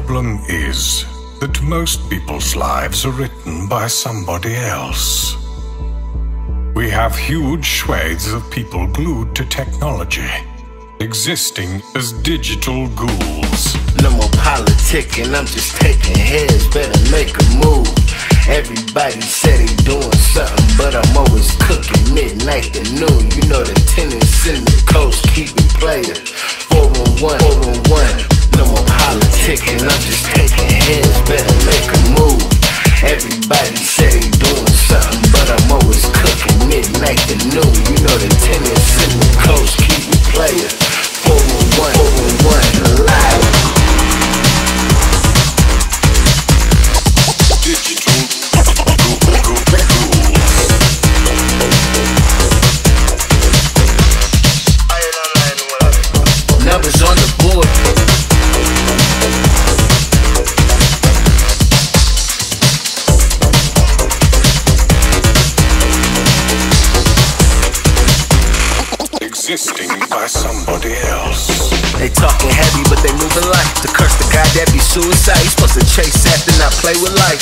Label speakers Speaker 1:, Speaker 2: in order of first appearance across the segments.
Speaker 1: problem is that most people's lives are written by somebody else. We have huge swathes of people glued to technology, existing as digital ghouls.
Speaker 2: No more politicking, I'm just taking heads, better make a move. Everybody said he doing something, but I'm always cooking midnight to noon. You know the tenants in the coast keep it playing. 411, 411. No more politicking, I'm just taking heads,
Speaker 1: Existing by somebody else.
Speaker 2: They talking heavy, but they moving light. To curse the guy that be suicide. Supposed to chase after, not play with life.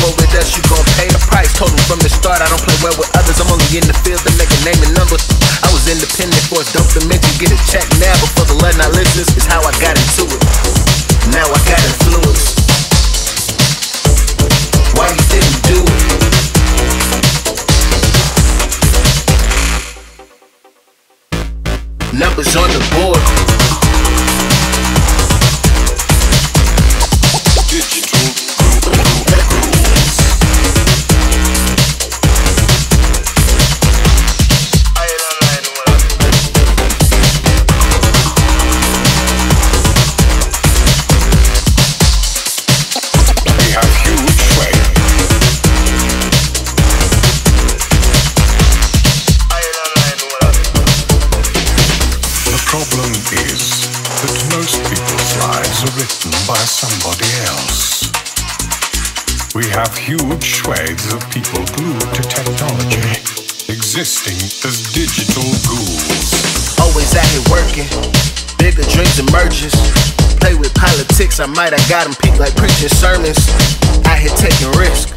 Speaker 2: War with us, you gon' pay the price. Told 'em from the start, I don't play well with others. I'm only in the field to make a name and number. On the board.
Speaker 1: By somebody else. We have huge swathes of people glued to technology, existing as digital ghouls.
Speaker 2: Always out here working, bigger dreams emerges. Play with politics, I might have got 'em peaked like preaching sermons. Out here taking risk,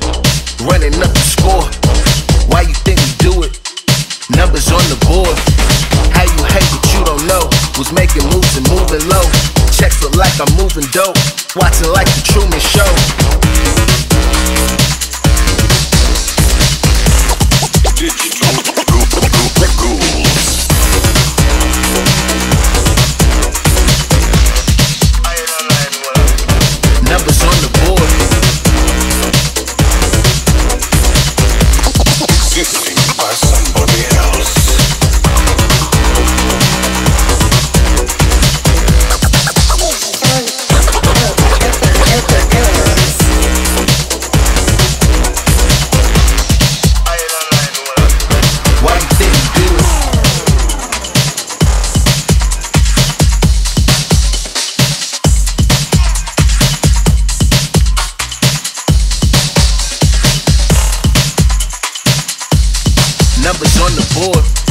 Speaker 2: I'm moving dope. Watching like the Truman Show.
Speaker 1: was on the board.